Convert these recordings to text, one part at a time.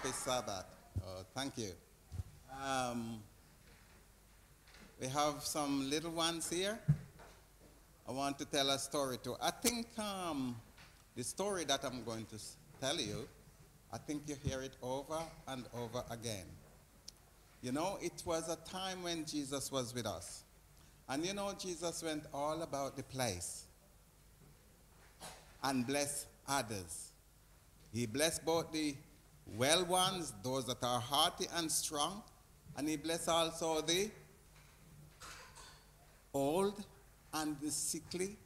Happy Sabbath. Oh, thank you. Um, we have some little ones here. I want to tell a story to. I think um, the story that I'm going to tell you, I think you hear it over and over again. You know, it was a time when Jesus was with us. And you know, Jesus went all about the place and blessed others. He blessed both the well ones, those that are hearty and strong, and he blessed also the old and the sickly,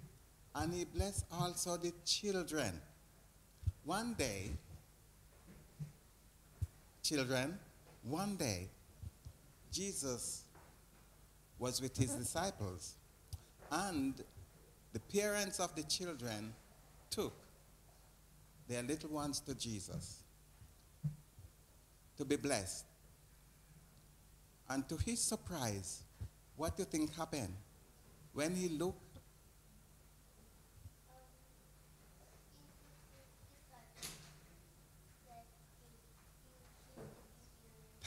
and he blessed also the children. One day, children, one day, Jesus was with his disciples, and the parents of the children took their little ones to Jesus to be blessed. And to his surprise, what do you think happened? When he looked,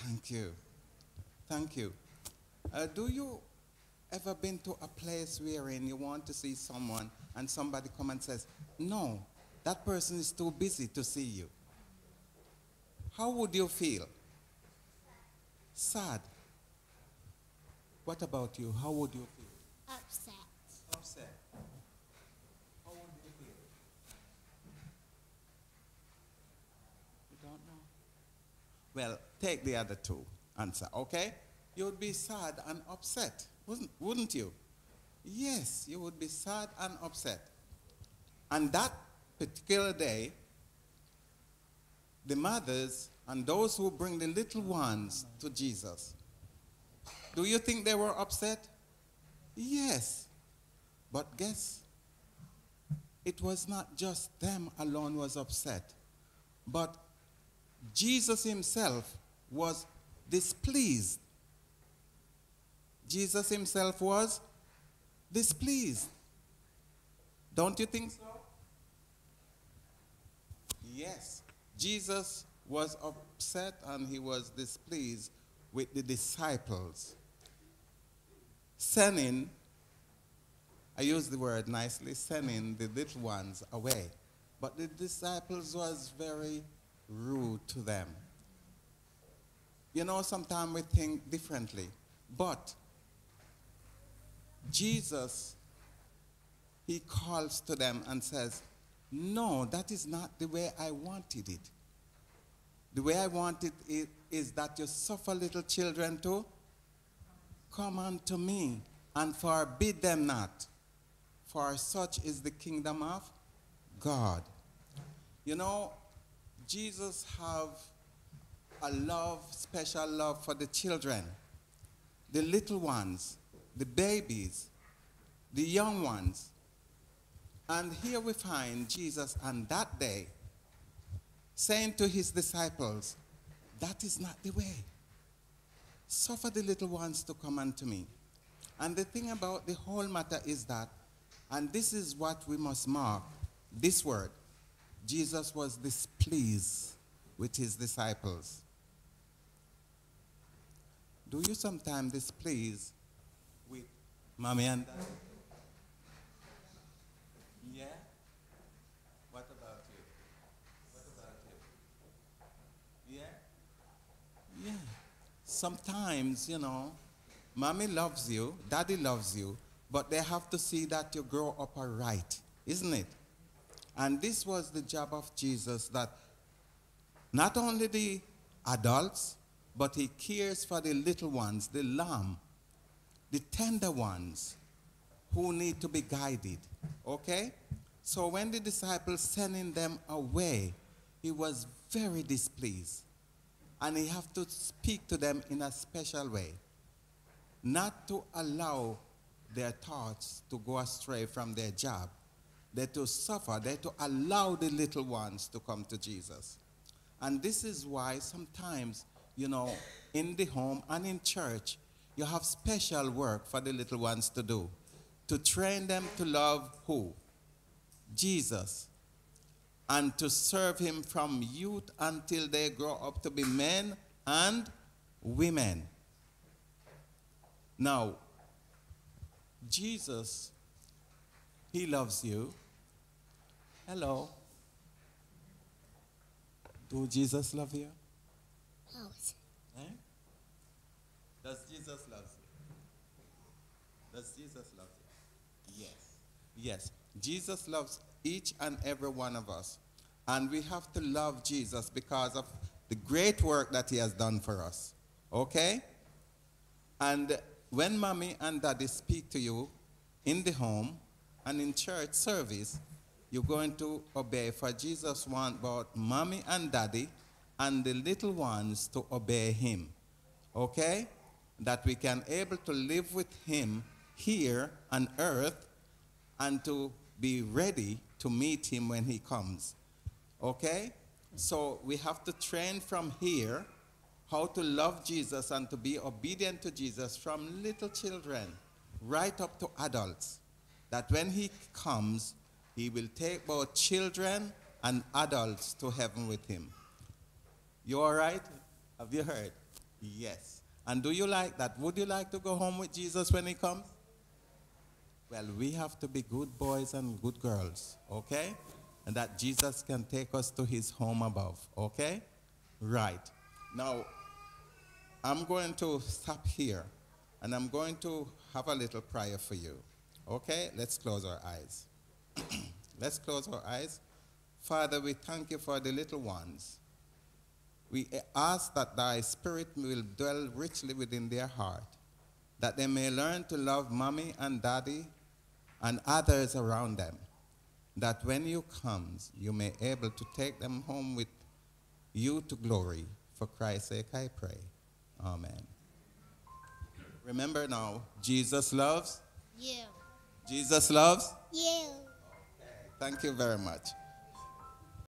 Thank you. Thank you. Uh, do you ever been to a place wherein you want to see someone and somebody come and says, no, that person is too busy to see you? How would you feel? Sad. What about you? How would you feel? Upset. Upset. How would you feel? You don't know? Well, take the other two answer, okay? You would be sad and upset, wouldn't, wouldn't you? Yes, you would be sad and upset. And that particular day, the mothers and those who bring the little ones to Jesus, do you think they were upset? Yes. But guess, it was not just them alone was upset, but Jesus himself was displeased. Jesus himself was displeased. Don't you think so? Yes. Jesus was upset and he was displeased with the disciples. Sending, I use the word nicely, sending the little ones away. But the disciples was very rude to them. You know, sometimes we think differently. But Jesus, he calls to them and says, No, that is not the way I wanted it. The way I wanted it is, that you suffer little children to come unto me and forbid them not. For such is the kingdom of God. You know, Jesus have a love, special love for the children, the little ones, the babies, the young ones. And here we find Jesus on that day saying to his disciples, That is not the way. Suffer the little ones to come unto me. And the thing about the whole matter is that, and this is what we must mark this word Jesus was displeased with his disciples. Do you sometimes displease with mommy and daddy? Yeah? What about you? What about you? Yeah? Yeah. Sometimes, you know, mommy loves you, daddy loves you, but they have to see that you grow up all right, isn't it? And this was the job of Jesus that not only the adults, but he cares for the little ones, the lamb, the tender ones who need to be guided. Okay? So when the disciples sending them away, he was very displeased. And you have to speak to them in a special way. Not to allow their thoughts to go astray from their job. They're to suffer. They're to allow the little ones to come to Jesus. And this is why sometimes, you know, in the home and in church, you have special work for the little ones to do. To train them to love who? Jesus. And to serve him from youth until they grow up to be men and women. Now, Jesus, he loves you. Hello. Do Jesus love you? House. Eh? Does Jesus love you? Does Jesus love you? Yes. Yes. Jesus loves each and every one of us. And we have to love Jesus because of the great work that he has done for us. Okay? And when mommy and daddy speak to you in the home and in church service, you're going to obey. For Jesus wants both mommy and daddy and the little ones to obey him. Okay? That we can able to live with him here on earth and to be ready to meet him when he comes. Okay? So we have to train from here how to love Jesus and to be obedient to Jesus from little children right up to adults. That when he comes, he will take both children and adults to heaven with him. You all right? Have you heard? Yes. And do you like that? Would you like to go home with Jesus when he comes? Well, we have to be good boys and good girls, okay? And that Jesus can take us to his home above, okay? Right. Now, I'm going to stop here and I'm going to have a little prayer for you, okay? Let's close our eyes. Let's close our eyes. Father, we thank you for the little ones. We ask that thy spirit will dwell richly within their heart, that they may learn to love mommy and daddy and others around them, that when you comes, you may able to take them home with you to glory. For Christ's sake I pray. Amen. Remember now, Jesus loves. You. Jesus loves. You. Thank you very much.